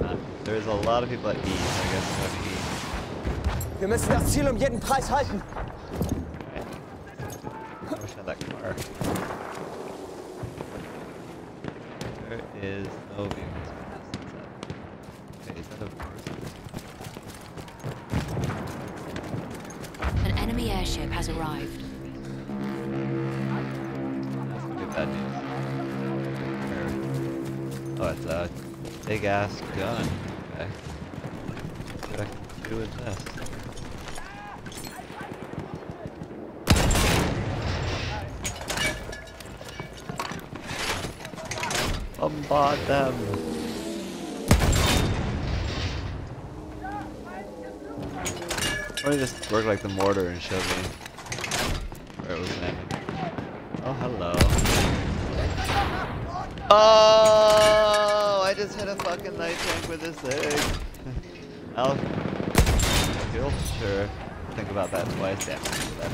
Map. There's a lot of people at E, so I guess going to E. Wir müssen das Ziel um jeden Preis halten! Or they just work like the mortar and showed me where it was landing. Oh, hello. Oh, I just hit a fucking light tank with this egg. I'll kill, sure. Think about that twice. Damn, that.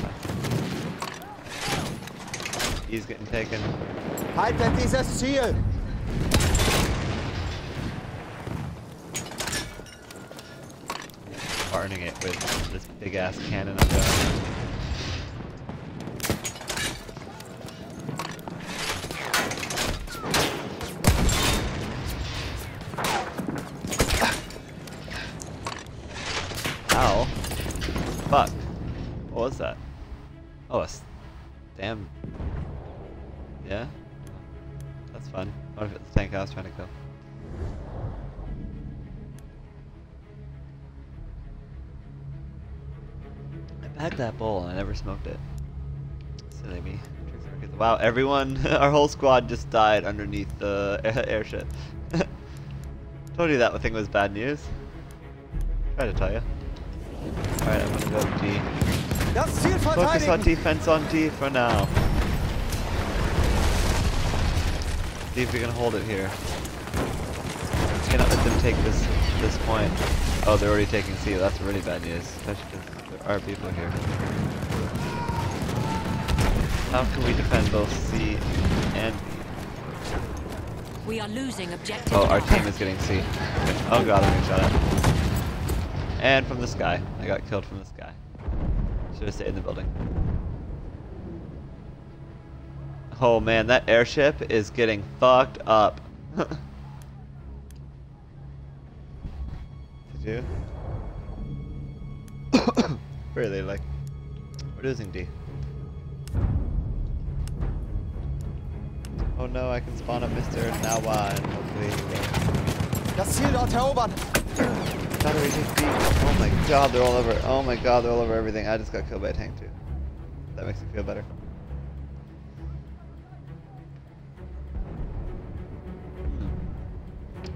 He's getting taken. Haltet dieses Ziel! Farting it with this cannon I'm gun. Fuck. What was that? Oh, a damn. Yeah? That's fun. What if it's the tank I was trying to kill? I bagged that bowl and I never smoked it. Silly me. Tricks are good. Wow, everyone, our whole squad just died underneath the airship. Told you that thing was bad news. Tried to tell you. Alright, I'm gonna go D. Focus on defense on D for now. See if we can hold it here. Cannot let them take this this point. Oh, they're already taking C. That's really bad news, especially because there are people here. How can we defend both C and B? We are losing objective Oh, our team is getting C. Oh god, I'm getting shot at. And from the sky. I got killed from the sky. Should have stayed in the building. Oh man, that airship is getting fucked up. Did you? really, like, we're losing D. Oh no, I can spawn a Mr. Nawa and hopefully he will. Das Ziel dort erobern! Battery 50. Oh my god, they're all over. Oh my god, they're all over everything. I just got killed by a tank too. That makes me feel better.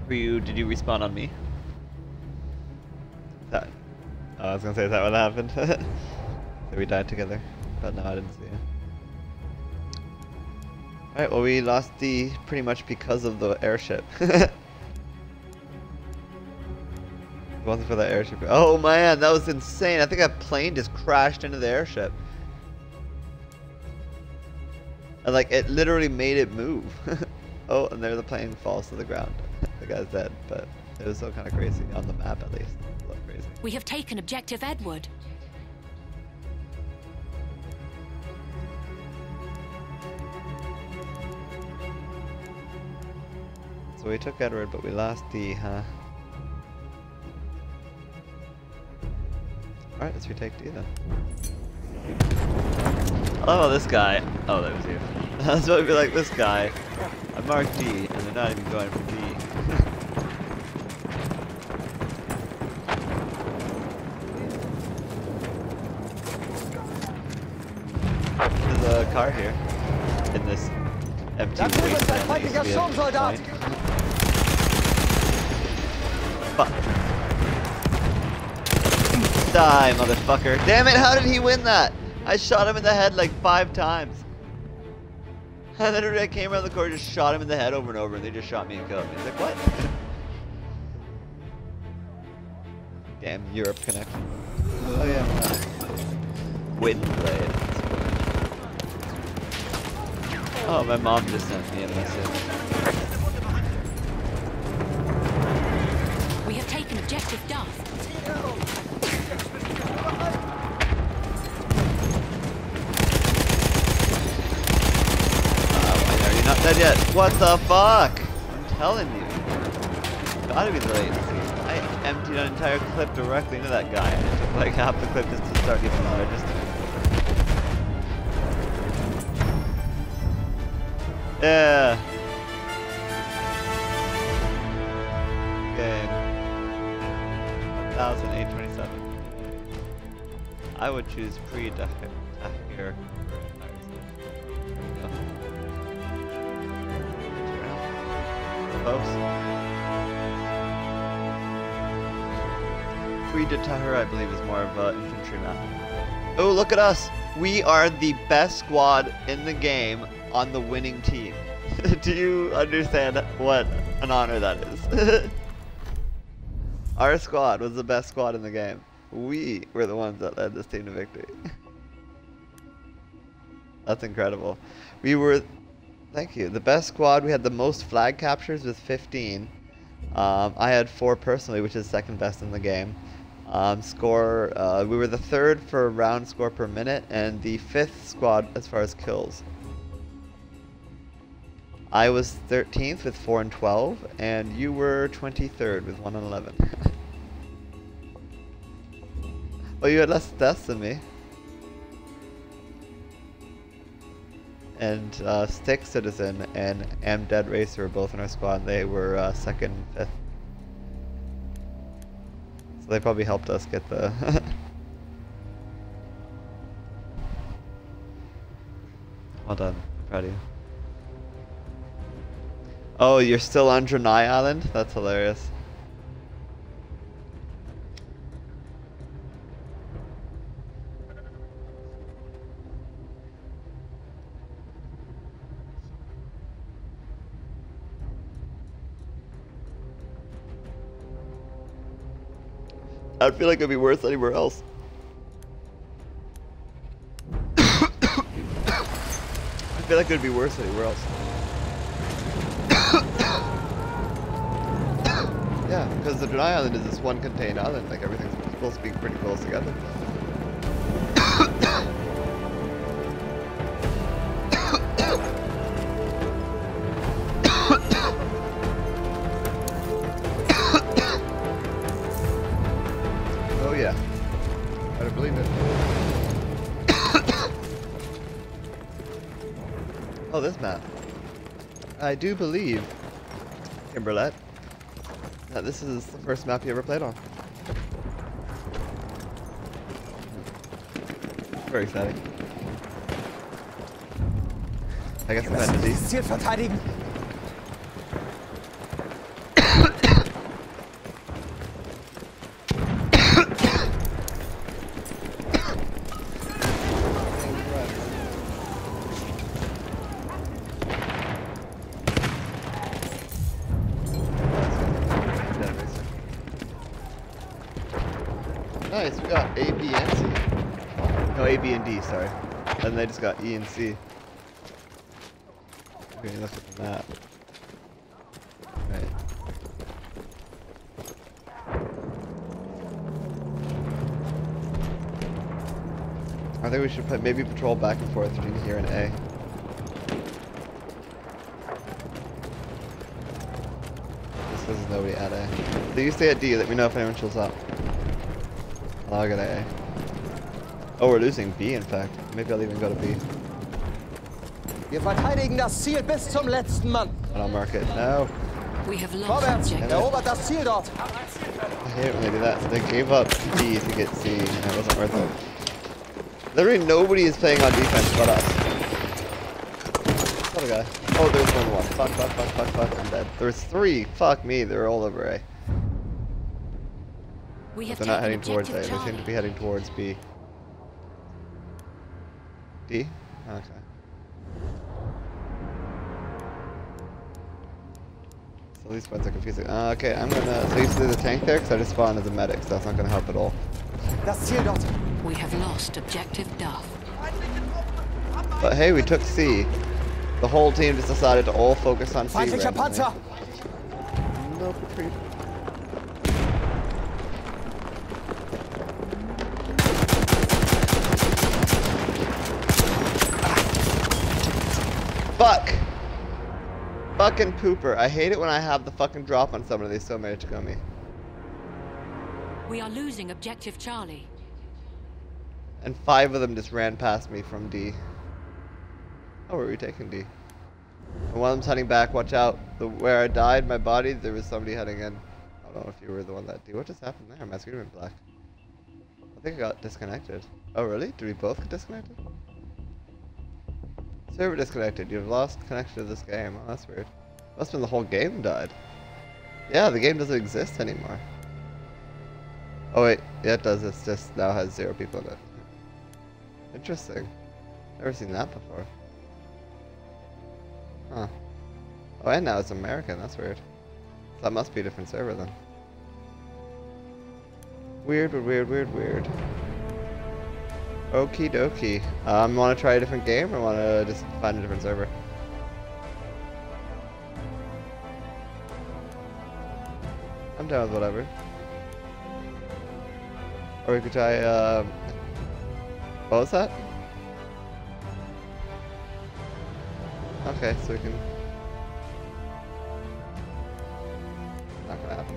Were you, did you respawn on me? Oh, I was gonna say, is that what happened? that we died together. But no, I didn't see it. Alright, well we lost D pretty much because of the airship. It wasn't for that airship. Oh man, that was insane. I think that plane just crashed into the airship. And like it literally made it move. oh, and there the plane falls to the ground. the guy's dead, but it was still kind of crazy on the map at least. It looked crazy. We have taken objective Edward. So we took Edward, but we lost D, huh? Alright, let's retake D then. Oh, this guy. Oh, that was you. I was about to be like, this guy. I marked D, and they're not even going for D. There's a car here. In this empty Da drüben ist ein wasteland that used to be a point. Fuck. Die, motherfucker. Damn it, how did he win that? I shot him in the head like five times. And then I came around the corner, just shot him in the head over and over, and they just shot me and killed me. He's like, what? Damn, Europe connection. Oh yeah. Win blade. Oh, my mom just sent me a message. We have taken objective Duff. Oh, are you not dead yet? What the fuck? I'm telling you. Gotta be the latency. I emptied an entire clip directly into that guy. and It took like half the clip just to start getting register. Yeah. Game. 1827. I would choose pre-Tahure. Tahure. Close. Pre Tahure, I believe, is more of an infantry map. Oh, look at us! We are the best squad in the game on the winning team. Do you understand what an honor that is? Our squad was the best squad in the game. We were the ones that led this team to victory. That's incredible. We were, thank you, the best squad. We had the most flag captures with 15. Um, I had four personally, which is second best in the game. Um, score, uh, we were the third for round score per minute and the fifth squad as far as kills. I was 13th with 4 and 12, and you were 23rd with 1 and 11. Oh, you had less deaths than me. And uh, Stick Citizen and Am Dead Racer were both in our squad. They were uh, second and fifth. So they probably helped us get the. well done. I'm Proud of you. Oh, you're still on Drenai Island? That's hilarious. I feel like it'd be worse anywhere else. I feel like it'd be worse anywhere else. Yeah, because the Drenai Island is this one contained island. Like everything's supposed to be pretty close together. oh yeah, better believe it. oh, this map. I do believe, Kimberlette, that this is the first map you ever played on. Very exciting. I guess I'm Lass glad to dieses see. Ziel verteidigen. Nice, we got A, B, and C. No, A, B, and D, sorry. And they just got E and C. Okay, look at the map. I think we should put maybe patrol back and forth between here and A. This there's nobody at A. So you stay at D, let me know if anyone shows up. And I'll get A. Oh, we're losing B in fact. Maybe I'll even go to B. Wir verteidigen das Ziel bis zum letzten Mann. And I'll mark it. No. We have lost Vorwärts, objective. erobert das Ziel dort. I hate it when they do that. They gave up D to get C, and it wasn't worth it. Literally nobody is playing on defense but us. What a guy. Oh, there's one one. Fuck, fuck, fuck, fuck, fuck. I'm dead. There's three. Fuck me. They're all over A. We have They're not heading towards A. They seem to be heading towards B. D? Okay. So these ones are confusing. Uh, okay, I'm gonna. So you see the tank there? Because I just spawned as a medic, so that's not gonna help at all. Das Ziel dort. We have lost objective Duff. But hey, we took C. The whole team just decided to all focus on C. Feindlicher randomly. Panzer. No retreat. Fuck! Fucking pooper. I hate it when I have the fucking drop on someone and they still manage to kill me. We are losing objective Charlie. And five of them just ran past me from D. Oh, we're retaking D. And one of them's heading back. Watch out. The where I died, my body, there was somebody heading in. I don't know if you were the one that D. What just happened there? My screen went black. I think I got disconnected. Oh, really? Did we both get disconnected? Server disconnected. You've lost connection to this game. Oh, that's weird. Must have been the whole game died. Yeah, the game doesn't exist anymore. Oh wait, yeah it does. It's just now has zero people in it. Interesting. Never seen that before. Huh. Oh, and now it's American. That's weird. That must be a different server then. Weird, but weird, weird, weird. Okie dokie. Um, want to try a different game or want to just find a different server? Down with whatever. Or we could try, um... What was that? Okay, so we can... Not gonna happen.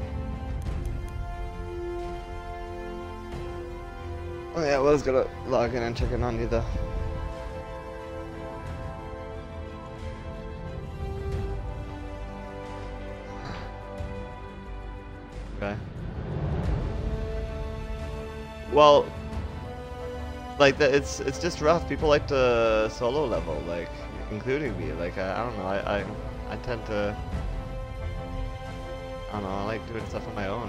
Oh yeah, I was gonna log in and check in on you though. Well, like the, it's it's just rough. People like to solo level, like including me. Like I, I don't know. I, I I tend to. I don't know. I like doing stuff on my own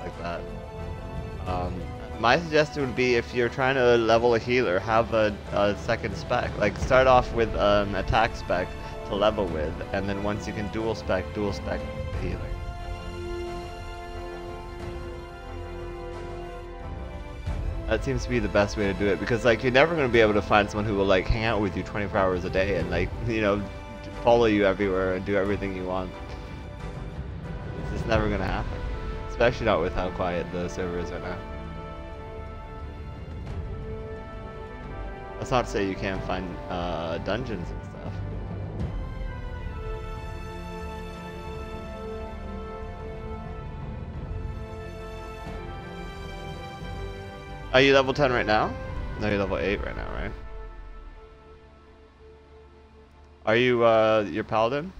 like that. Um, my suggestion would be if you're trying to level a healer, have a, a second spec. Like start off with an attack spec to level with, and then once you can dual spec, dual spec healer. That seems to be the best way to do it because like you're never going to be able to find someone who will like hang out with you 24 hours a day and like you know follow you everywhere and do everything you want. It's just never going to happen, especially not with how quiet the server is right now. That's not to say you can't find uh, dungeons Are you level 10 right now? No, you're level 8 right now, right? Are you, uh, your paladin?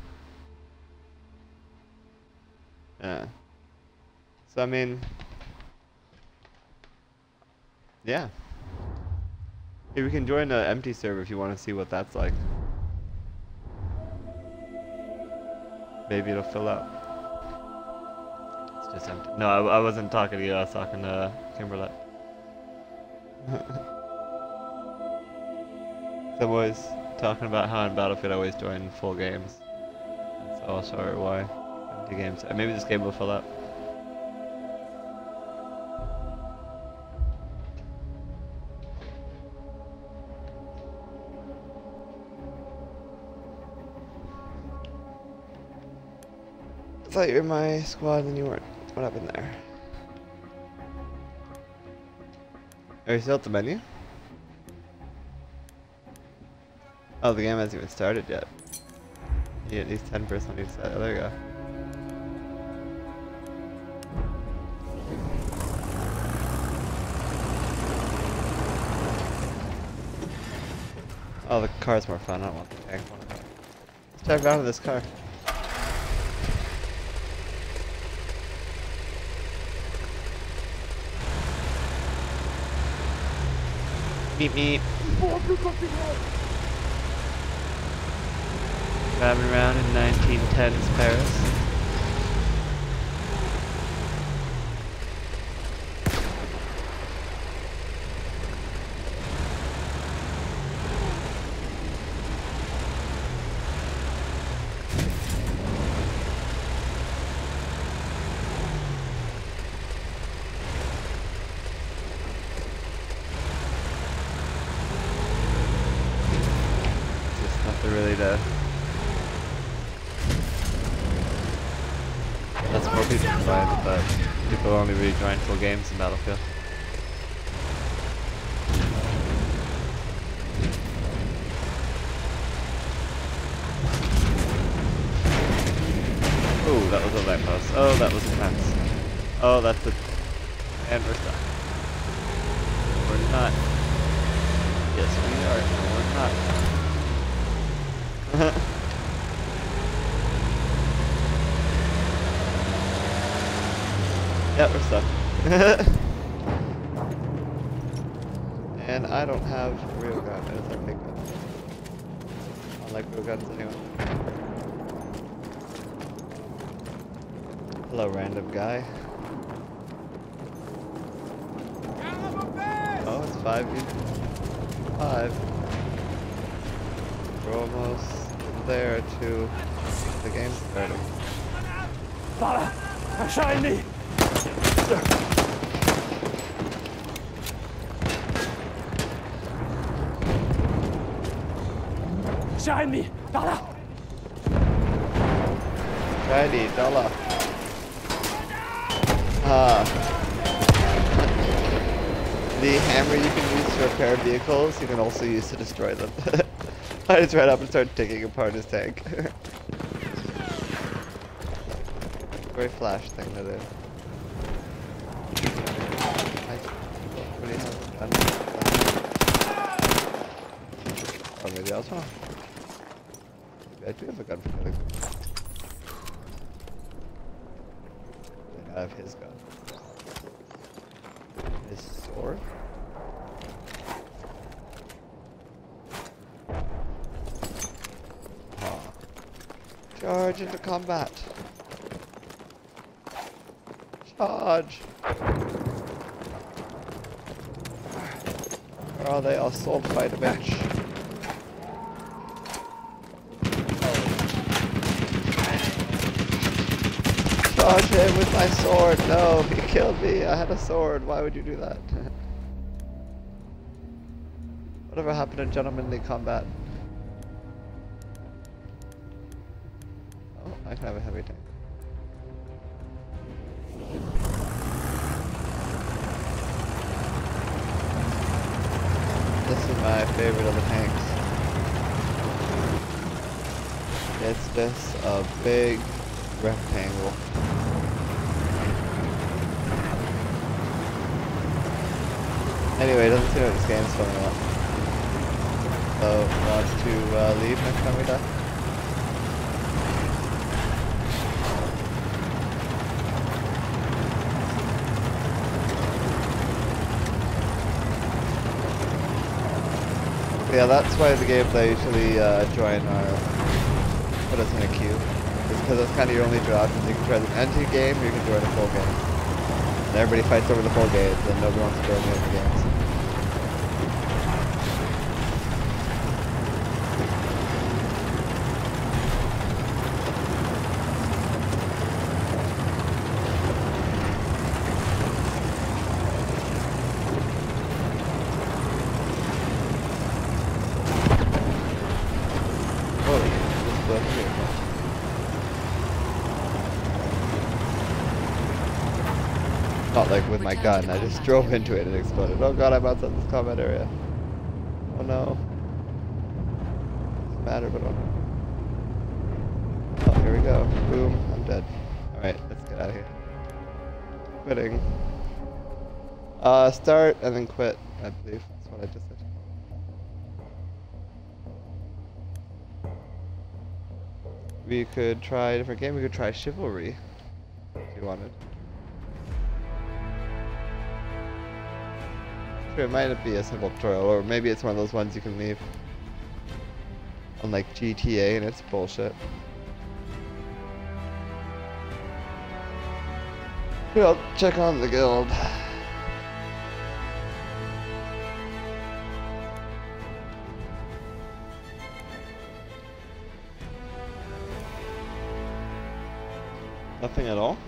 Yeah. So, I mean... Yeah. Hey, we can join an empty server if you want to see what that's like. Maybe it'll fill up. It's just empty. No, I, I wasn't talking to you, I was talking to Kimberlette. I'm always talking about how in Battlefield I always join full games. So I'll why. Empty games. Maybe this game will fill up. I thought you were in my squad and you weren't. What happened there? Are you still at the menu? Oh, the game hasn't even started yet. You at least 10% on each side. Oh, there you go. Oh, the car's more fun. I don't want the tank. Let's drive around in this car. Meep meep. Driving around in 1910s Paris. Just nothing really to. That's more people can find, but people full games in Battlefield. Oh, that was a lamppost. Oh, that was a fence. Oh, that's the. And we're stuck. We're not. Yes, we are. No, we're not. yeah, we're stuck. and I don't have a real gun. I just have. I don't like real guns anyway. Hello, random guy. Oh, it's five. Five. We're almost there to the game starting. Vater, Erschein mich! Vater! Shiny dollar. Ah. The hammer you can use to repair vehicles, you can also use to destroy them. I just ran up and started taking apart his tank. Very flash thing to do. Nice. What do you have? I don't know. Or maybe I also. Maybe I do have a gun for killing people. Then I have his gun. His sword? Charge into combat. Charge. Where are they? I'll sword fight a bitch. Charge him with my sword. No, he killed me. I had a sword. Why would you do that? Whatever happened to gentlemanly combat? Oh, I can have a heavy tank. This is my favorite of the tanks. It's just a big rectangle. Anyway, it doesn't seem like this game's filling up. So, wants to uh, leave next time we die? Yeah, that's why the games I usually uh, join are put us in a queue. It's because that's kind of your only two options. You can try the anti game or you can join a full game. And everybody fights over the full game, and nobody wants to join the other games. Whoa, this blew up here. Not like with my gun, I just drove into it and exploded. Oh god, I'm outside this combat area. Oh no. Doesn't matter, but oh no. Oh, here we go. Boom, I'm dead. Alright, let's get out of here. Quitting. Uh, start and then quit, I believe. That's what I just said. We could try a different game. We could try Chivalry. If you wanted. It might be a simple tutorial, or maybe it's one of those ones you can leave. Unlike GTA, and it's bullshit. I'll check on the guild. Nothing at all?